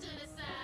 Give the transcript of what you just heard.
to the side.